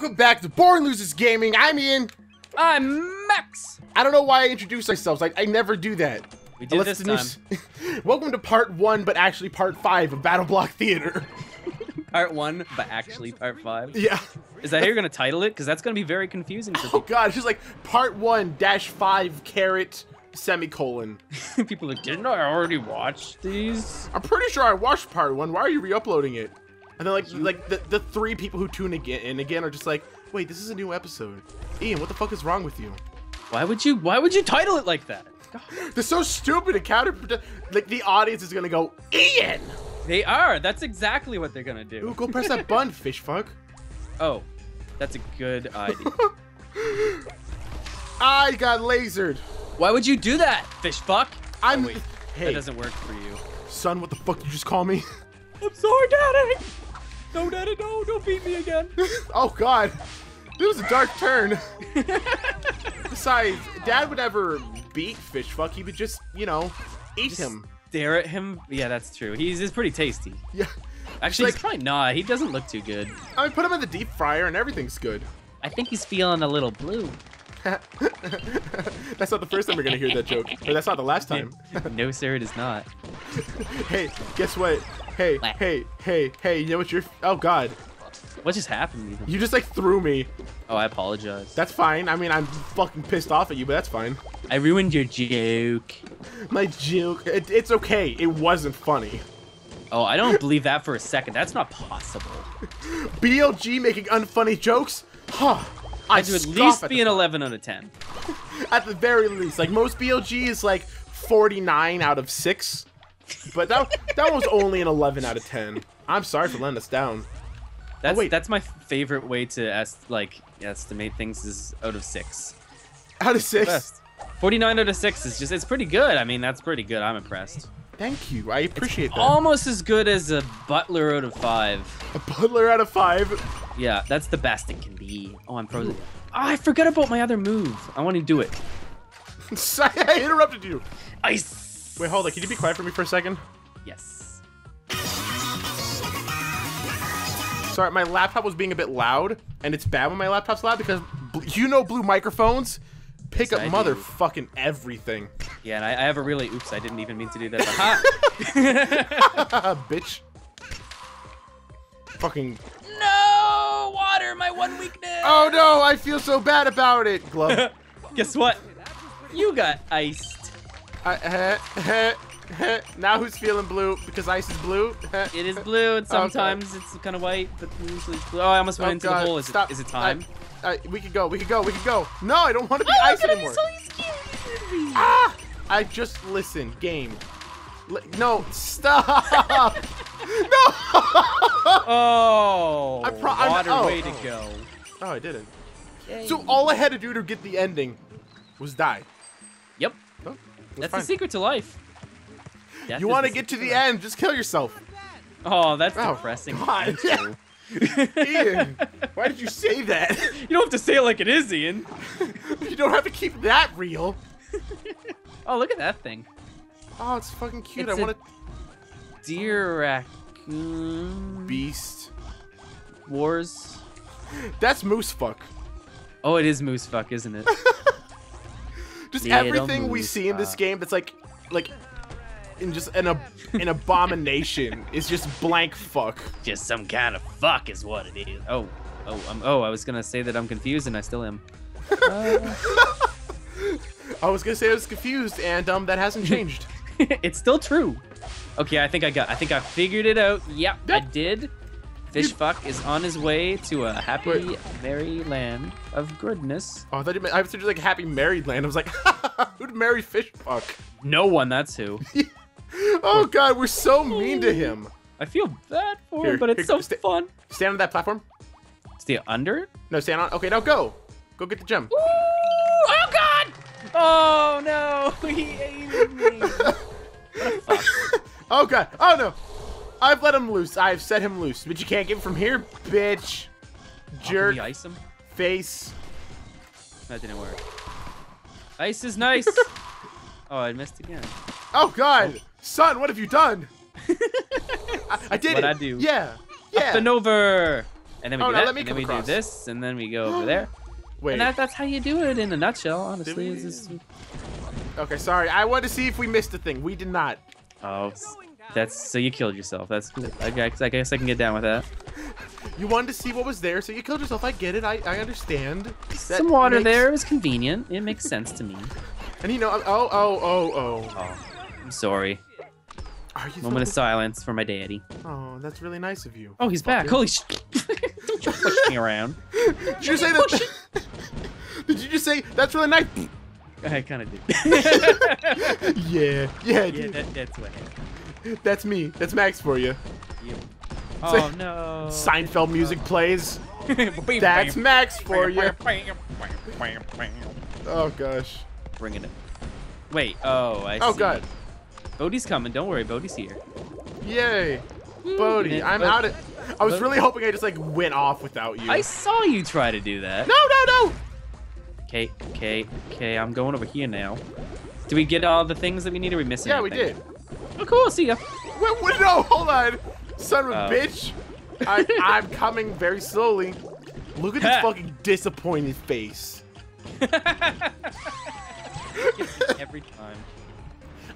Welcome back to Born Losers Gaming. I'm Ian. I'm Max. I don't know why I introduce ourselves. I, I never do that. We did Unless this time. the new s- Welcome to part one, but actually part five of BattleBlock Theater. Part one, but actually part five. Yeah. Is that how you're gonna title it? Because that's gonna be very confusing for Oh god, it's just like part one dash five caret semicolon. people. people are like, didn't I already watch these? I'm pretty sure I watched part one. Why are you re-uploading it? And then like like the, the three people who tune again in again are just like, wait, this is a new episode. Ian, what the fuck is wrong with you? Why would you? Why would you title it like that? They're so stupid and counter like the audience is gonna go, Ian! They are. That's exactly what they're gonna do. Ooh, go press that button, fish fuck. Oh, that's a good idea. I got lasered. Why would you do that, fish fuck? I'm Oh, wait, Hey, That doesn't work for you. son, what the fuck did you just call me? I'm sorry, Daddy. No, Daddy, no, don't beat me again. oh god. This was a dark turn. Besides, Dad would never beat fish fuck, he would just, you know, eat Just him. Stare at him. Yeah, that's true. He's, he's pretty tasty. Yeah. Actually, like- he's probably not. He doesn't look too good. I mean, put him in the deep fryer and everything's good. I think he's feeling a little blue. that's not the first time we're gonna hear that joke. Or that's not the last time. no, sir, it is not. hey, guess what? Hey, hey, hey, hey, you know what you're. Oh god. What just happened? You just like threw me. Oh, I apologize. That's fine. I mean, I'm fucking pissed off at you, but that's fine. I ruined your joke. My joke. It, it's okay. It wasn't funny. Oh, I don't believe that for a second. That's not possible. BLG making unfunny jokes? Huh. I to at least at be an 11 out of 10. at the very least. Like most BLG is like 49 out of 6. But that that was only an 11 out of 10. I'm sorry for letting us down. Oh, that's wait. that's my favorite way to est- like estimate things is out of six. Out of 6. 49 out of six is just it's pretty good. I mean, that's pretty good. I'm impressed. Thank you. I appreciate that. Almost as good as a Butler out of five. A Butler out of 5. Yeah, that's the best it can be. Oh, I'm frozen. Oh, I forgot about my other move. I want to do it. Sorry, I interrupted you. Ice. Wait, hold on. Can you be quiet for me for a second? Yes. Sorry, my laptop was being a bit loud, and it's bad when my laptop's loud because you know blue microphones pick Yes, up motherfucking everything. Yeah, and I, I have a really oops. I didn't even mean to do that. Ha! Bitch. Fucking. no water, my one weakness. Oh no, I feel so bad about it. Glove. Guess what? You got iced. I, heh, heh, heh. Now who's feeling blue? Because ice is blue? It is blue, and sometimes it's kind of white, but usually it's blue. Oh, I almost went Oh, into God, the hole. Is stop. it, is it time? I, I, we could go, we could go, we could go. No, I don't want to be Oh, ice anymore. So Ah! I just listen. Game. Li- no, stop. no. Oh, I pro- I'm- water, oh, way to oh. go. Oh, I didn't. So all I had to do to get the ending was die. That's fine. the secret to life. Death You want to get to the end? Just kill yourself. Oh, that's Oh, depressing. God. Ian, why did you say that? you don't have to say it like it is, Ian. you don't have to keep that real. Oh, look at that thing. Oh, it's fucking cute. It's I want Deer raccoon beast. wars. That's moose fuck. Oh, it is moose fuck, isn't it? Just Little everything we moose see in this game that's like, like, in just an ab- an abomination is just blank fuck. Just some kind of fuck is what it is. Oh, oh, um, oh, I was gonna say that I'm confused, and I still am. Uh, I was gonna say I was confused, and um, that hasn't changed. it's still true. Okay, I think I got. I think I figured it out. Yep, I did. Fish fuck is on his way to a happy, Wait. merry land of goodness. Oh, I thought you meant, I was just like happy married land. I was like, who'd marry fish fuck? No one. That's who. Oh god, we're so mean to him. I feel bad for Here, him, but it's here, so fun. Stand on that platform. Stay under it. No, stand on. Okay, now go. Go get the gem. Ooh, oh God! Oh no! He ate me. what a fuck. Oh god. Oh no. I've let him loose. I've set him loose, but you can't get him from here, bitch. Can Jerk we ice him? face. That didn't work. Ice is nice. oh, I missed again. Oh god, oh. son, what have you done? I, I did What'd it. I do? Yeah. Yeah. Up Yeah. and over. And then we Oh, do that, let me and then we do this, and then we go over there. Wait. And that, that's how you do it in a nutshell, honestly. just, Okay, sorry. I wanted to see if we missed a thing. We did not. oh, s- that's so you killed yourself. That's good. I guess, I guess I can get down with that. You wanted to see what was there, so you killed yourself. I get it. I, I understand. That Some water makes- was convenient. It makes sense to me. And you know, oh, oh, oh, oh. Oh, I'm sorry. Are you? Moment of silence for my daddy. Oh, that's really nice of you. Oh, he's back. Fucker. Holy sh! Don't you push me around. Did you say that? did you just say that's really nice? I kind of did. yeah, yeah, yeah, dude. that, that's what happened. That's me. That's Max for you. Yep. Oh, no. Seinfeld music plays. That's That's Max for you. Oh gosh. Bringing it. Wait, oh, I see. Oh see. god. Bodie's coming. Don't worry, Bodie's here. Yay. Hmm. Bodie, I'm out of. I was really hoping I just like went off without you. I saw you try to do that. No, no, no. Okay, okay, okay. I'm going over here now. Do we get all the things that we need? Or are we missing? Yeah, we did. Oh, cool. See ya. Wait, wait, no, hold on. Son of a Oh. bitch. I, I'm coming very slowly. Look at this fucking disappointed face. Every time.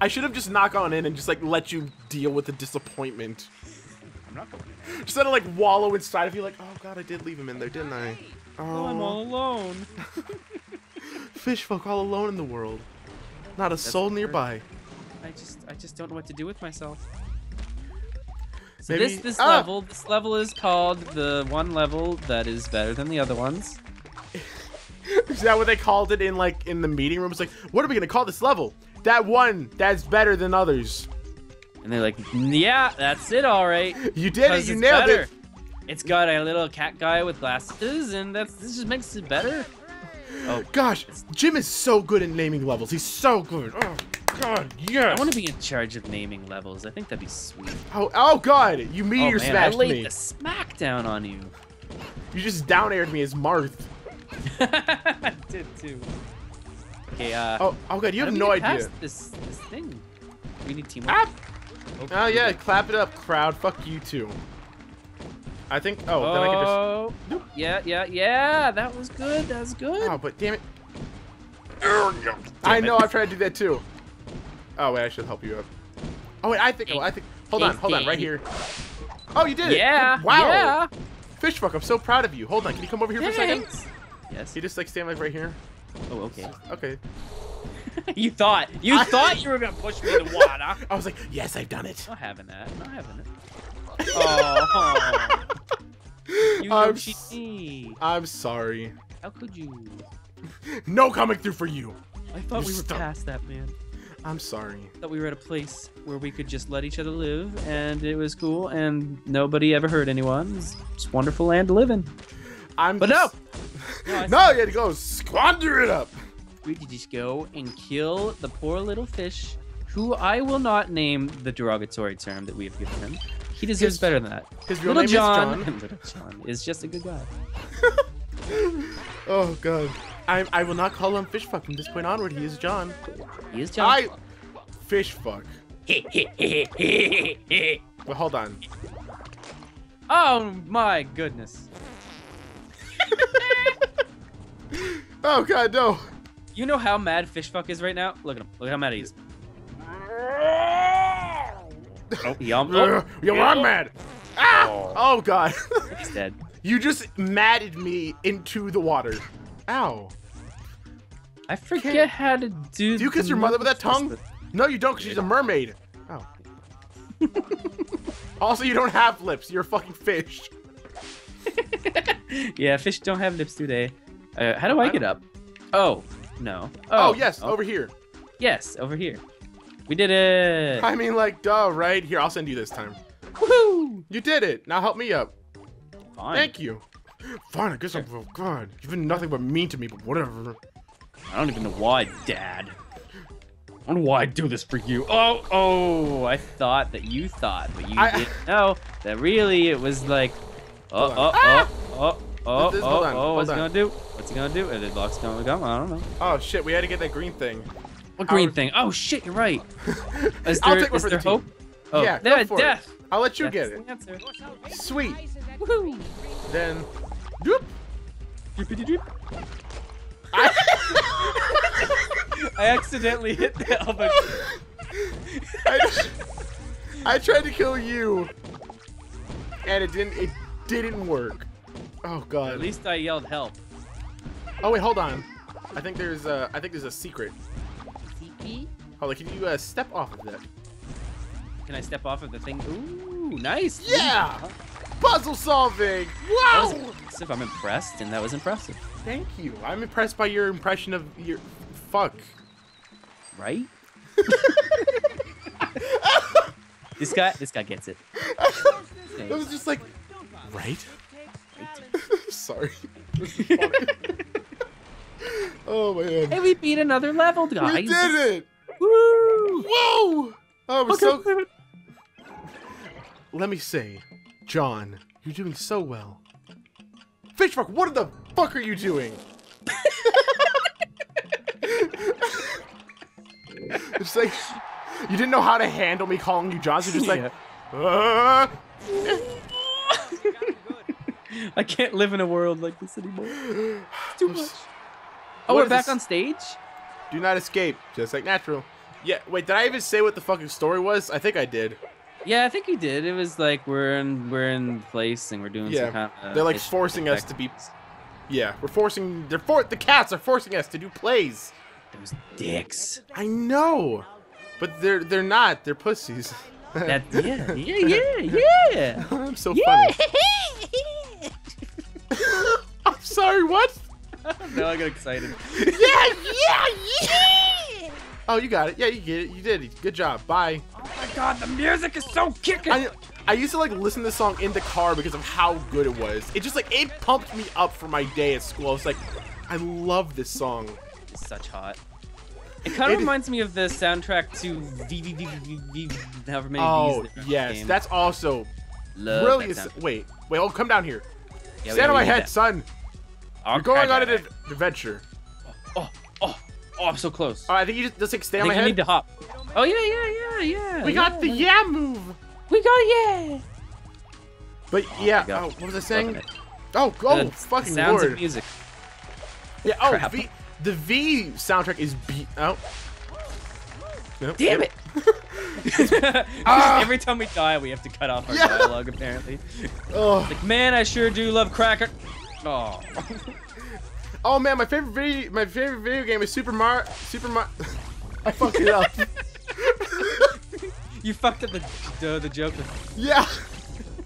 I should have just knocked on in and just like let you deal with the disappointment. I'm not going. Just let it like wallow inside of you, like, oh god, I did leave him in there, didn't I? Oh, I'm all alone. fish folk all alone in the world. Not a soul the nearby. I just, I just don't know what to do with myself. So Maybe- this, this ah! level, this level is called the one level that is better than the other ones. Is that what they called it in like in the meeting room? It's like, what are we gonna call this level? That one that's better than others. And they're like, yeah, that's it, all right. You did it. You nailed better. it. It's got a little cat guy with glasses, and that's this just makes it better. Oh, Gosh, Jim is so good at naming levels. He's so good. Oh God, yes. I want to be in charge of naming levels. I think that'd be sweet. Oh, oh God, you Oh meteor man, I laid me. the smackdown on you. You just down aired me as Marth. I did too. Okay, uh. Oh, oh God, you have no idea. This this thing. We need teamwork. Ah! Oh, Oh yeah, clap it up, crowd. Fuck you too. I think. Oh, then I can just. Oh, yeah, yeah, yeah. That was good. That was good. Oh, but damn it. I know. it. I've tried to do that too. Oh wait, I should help you up. Oh wait, I think. Oh, I think. Hold on, hold on, right here. Oh, you did it. yeah. Good. Wow. Yeah. Fishfuck, I'm so proud of you. Hold on, can you come over here for a second? Yes. Can you just like stand like right here? Oh, okay. Okay. you thought you I- thought you were gonna push me in the water. I was like, yes, I've done it. Not having that. Not having it. Oh. You I'm Yoshi. s- I'm sorry. How could you? No coming through for you. I thought You we were stuck. past that, man. I'm sorry. That we were at a place where we could just let each other live, and it was cool, and nobody ever hurt anyone. It's just wonderful land to live in. I'm. But no! just- No, I No, you had to go squander it up. We could just go and kill the poor little fish, who I will not name the derogatory term that we have given him. He deserves His- better than that. His real Little name John, is John. Little John is just a good guy. Oh god. I I will not call him Fishfuck from this point onward. He is John. He is John. I. Fishfuck. But hold on. oh my goodness! Oh god, no. You know how mad Fishfuck is right now? Look at him. Look at how mad he is. Oh, he almost, Ugh, Yo, I'm mad. Ah! Oh god. he's dead. you just matted me into the water. Ow. I forget how to do. Do you kiss your mother with that tongue? No, you don't, because she's a mermaid. Oh. also, you don't have lips. You're a fucking fish. yeah, fish don't have lips, do they? Uh, how do I get up? Oh, no. Oh, yes, over here. Yes, over here. We did it. I mean, like, duh, right? Here, I'll send you this time. Woohoo! You did it. Now help me up. Fine. Thank you. Fine, I guess I'm. Oh, God. You've been nothing but mean to me, but whatever. I don't even know why, Dad. I don't know why I do this for you. Oh, oh! I thought that you thought, but you I- didn't know that really it was like, oh, oh, oh, Ah! oh, oh, This- this- oh, on, oh, what's he gonna do? What's he gonna do? Are the blocks gonna come? I don't know. Oh, shit, we had to get that green thing. What green Howard- thing? Oh shit, you're right. Is I'll take one for there the team. hope? Oh, Yeah, there, for it. death. I'll let you That's get it. Sweet. Woohoo! Then, doop. Drippity drip. I, I accidentally hit the elbow. I, I tried to kill you, and it didn't. It didn't work. Oh god. At least I yelled help. Oh wait, hold on. I think there's a. I think there's a secret. Hold on, can you uh, step off of that? Can I step off of the thing? Ooh, nice. Yeah! Puzzle solving! That was Wow! impressive. I'm impressed, and that was impressive, Thank you. I'm impressed by your impression of your. Fuck. right? this guy, this guy gets it. It was just like, right? Sorry. oh man. Hey, we beat another level, guys. We did it! Woo! Whoa! Oh, we're so. Okay. Let me say, John, you're doing so well. Fishfuck, what the fuck are you doing? it's like you didn't know how to handle me calling you John, so you're just like, uh, I can't live in a world like this anymore. It's too much. Oh, What we're back this? on stage? do not escape, just like natural. Yeah, wait, did I even say what the fucking story was? I think I did. Yeah, I think he did. It was like we're in we're in place and we're doing Yeah, some kind of they're, like, forcing us to be- Yeah, we're forcing. They're for the cats are forcing us to do plays. those dicks. I know, but they're they're not. They're pussies. That yeah, yeah, yeah, yeah. I'm so Yeah. funny. I'm sorry. What? no, I got excited. Yeah, yeah, yeah. Oh, you got it. Yeah, you get it. You did it. Good job. Bye. Oh my god, the music is so kicking. I I used to like listen to this song in the car because of how good it was. It just like it pumped me up for my day at school. I was like, I love this song. It's such hot. It kind of reminds me of the soundtrack to VVVVV, however many Oh V's there are in yes, that's also Love really. that is- sound- Wait, wait. Oh, come down here. Yeah, Stand on my head, son. You're going on an adventure. Oh, oh, oh, I'm so close. Oh, I think you just, just like stay on my I head. need to hop. Oh yeah, yeah, yeah, yeah. we got the yeah. yeah move. We got yeah. But yeah, oh, what was I saying? Loving. Oh, oh, The fucking sounds lord. of music. Yeah, oh, Crap. v, the V soundtrack is beat. Oh. Nope, Damn yep. it! Ah. Every time we die, we have to cut off our Yeah. dialogue. Apparently, Oh. like man, I sure do love cracker. Oh, oh man, my favorite video, my favorite video game is Super Mario. Super Mario. I fucked it up. You fucked up the the, the joke. Yeah.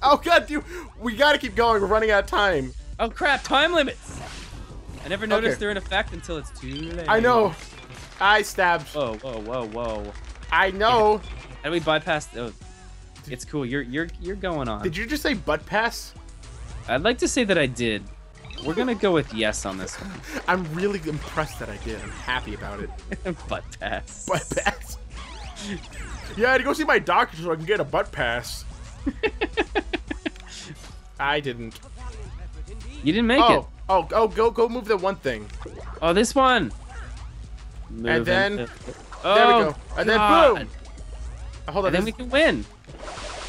Oh god, dude, we gotta keep going. We're running out of time. Oh crap! Time limits. I never noticed Okay. they're in effect until it's too late. I know. I stabbed. Whoa, whoa, whoa, whoa! I know. How do we bypass? Oh, it's cool. You're you're you're going on. Did you just say butt pass? I'd like to say that I did. We're gonna go with yes on this one. I'm really impressed that I did. I'm happy about it. Butt pass. Butt pass. Yeah, I had to go see my doctor so I can get a butt pass. I didn't. You didn't make oh, it. oh, oh, go, go, move the one thing. Oh, this one. Move then- into- There Oh, we go. And oh, then God. boom. Oh, hold on. And then we can win.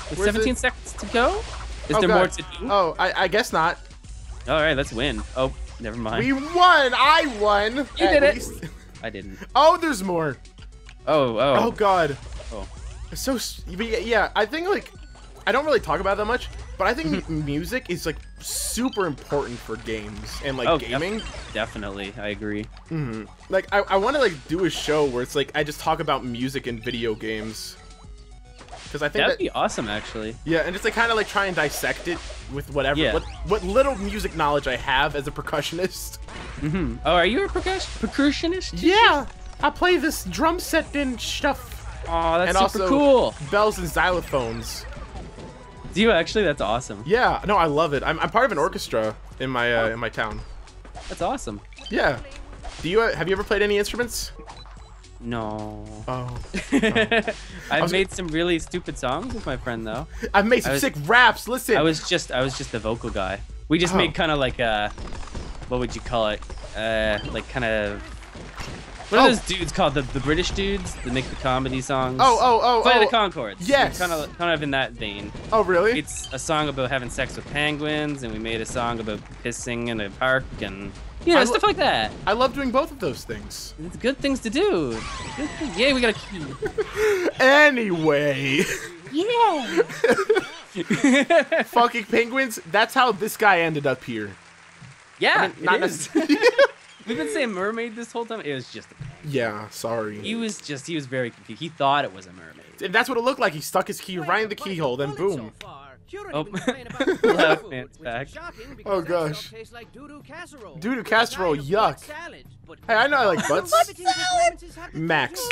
With 17 the- seconds to go. Is oh, there God. more to do? Oh, I, I guess not. All right, let's win. Oh, never mind. We won. I won. You at did it. I didn't. Oh, there's more. Oh, oh. Oh, God. Oh. It's so. But yeah, I think like I don't really talk about it that much, but I think music is like super important for games and like Oh, def- gaming. Definitely, I agree. hmm Like I, I want to like do a show where it's like I just talk about music and video games. Because I think That'd that be awesome, actually. yeah, and just like kind of like try and dissect it with whatever Yeah. what what little music knowledge I have as a percussionist. hmm Oh, are you a percus- percussionist? Yeah, I play this drum set and stuff. Oh, that's and super also cool. bells and xylophones. Do you actually? That's awesome. Yeah, no, I love it. I'm, I'm part of an orchestra in my uh, in my town. That's awesome. Yeah. Do you uh, have you ever played any instruments? No. Oh. I've made some really stupid songs with my friend though. I've made some was- sick raps. Listen. I was just I was just the vocal guy. We just Oh. made kind of like a what would you call it? Uh, like kind of What are Oh. those dudes called? The, the British dudes that make the comedy songs? Oh, oh, oh, Play oh. the Conchords. yes. Kind of, kind of in that vein. Oh, really? It's a song about having sex with penguins, and we made a song about pissing in a park, and you know stuff like that. I love doing both of those things. It's good things to do. Good thing- Yeah, we got a key. Anyway, Yeah. fucking penguins. That's how this guy ended up here. yeah, Not it is. necessarily. We've been saying mermaid this whole time. It was just a yeah, sorry. He was just he was very confused. He thought it was a mermaid. And that's what it looked like. He stuck his key right in the keyhole, then boom. Oh. Left man's back. Oh, gosh. Doo-doo Doo-doo casserole, yuck. Hey, I know I like butts. Max.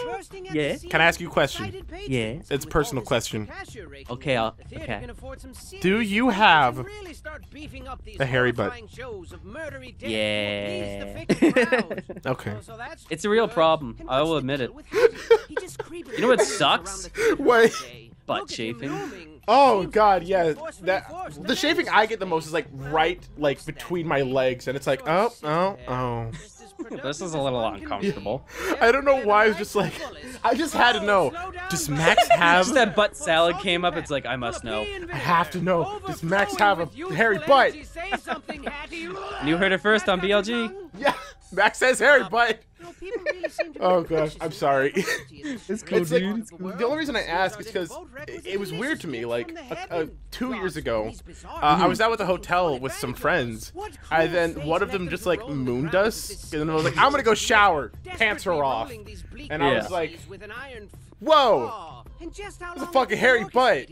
Yeah? Can I ask you a question? Yeah. It's a personal question. Okay, I'll- okay. Do you have a hairy butt? Yeah. Okay. It's a real problem. I will admit it. You know what sucks? Wait. Butt chafing. Oh god, yeah. That the shaving I get the most is like right like between my legs, and it's like oh oh oh. This is a little uncomfortable. I don't know why. It's just like, I just had to know. Does Max have? Just that butt salad came up. It's like I must know. I have to know. Does Max have a hairy butt? You heard it first on BLG. Yeah. Max says hairy butt. Oh gosh, I'm sorry. It's cool, It's like the only reason I ask is because it, it was weird to me. Like uh, uh, two years ago, uh, I was out at the hotel with some friends, and then one of them just like mooned us, and then I was like, "I'm gonna go shower." Pants are off, and I was like, "Whoa!" It's a fucking hairy butt.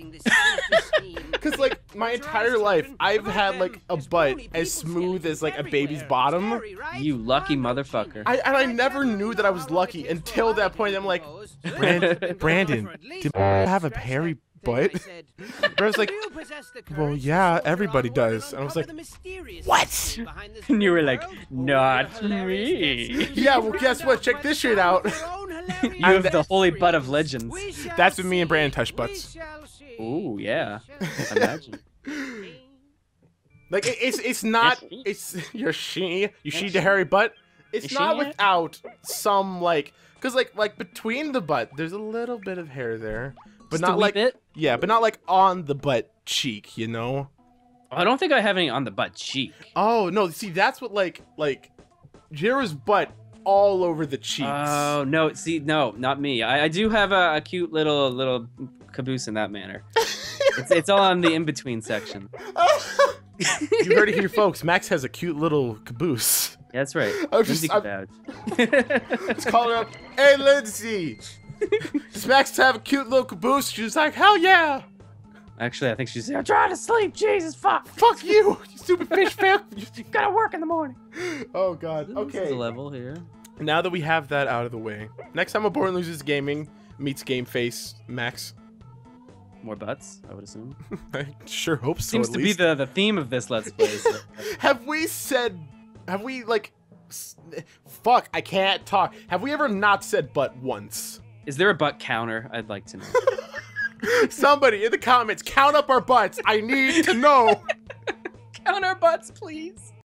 Because like my entire life, I've had like a butt as smooth as like a baby's bottom. You lucky motherfucker. I and I never knew that I was lucky until that point. I'm like, Brand- Brandon, did I have a hairy butt? But I was like, well, yeah, everybody does. And I was like, what? And you were like, not me. Yeah, well, guess what? Check this shit out. You have the holy butt of legends. That's when me and Brandon touch butts. Ooh, yeah. Imagine. Like it, it's it's not it's your she you she the hairy butt. It's Is not without some like because like like between the butt there's a little bit of hair there, but not like bit? yeah, but not like on the butt cheek, you know. I don't think I have any on the butt cheek. Oh no, see that's what like like Jira's butt all over the cheeks. Oh no! See, no, not me. I, I do have a, a cute little little caboose in that manner. it's, it's all on the in between section. you heard it here, folks. Max has a cute little caboose. That's right. I'm just- I'm-. Let's call her up. Hey, Lindsay. Does Max have a cute little caboose? She's like, hell yeah. Actually, I think she's. I'm trying to sleep. Jesus fuck! Fuck you, you stupid fish fuck. You gotta work in the morning. Oh god. This is Okay. a level here. Now that we have that out of the way, next time a Born Losers Gaming meets Game Face Max. More butts, I would assume. I sure hope so. Seems to least. be the the theme of this let's play. so- Have we said? Have we like? s- Fuck! I can't talk. Have we ever not said but once? Is there a butt counter? I'd like to know. Somebody in the comments count up our butts. I need to know. Count our butts, please.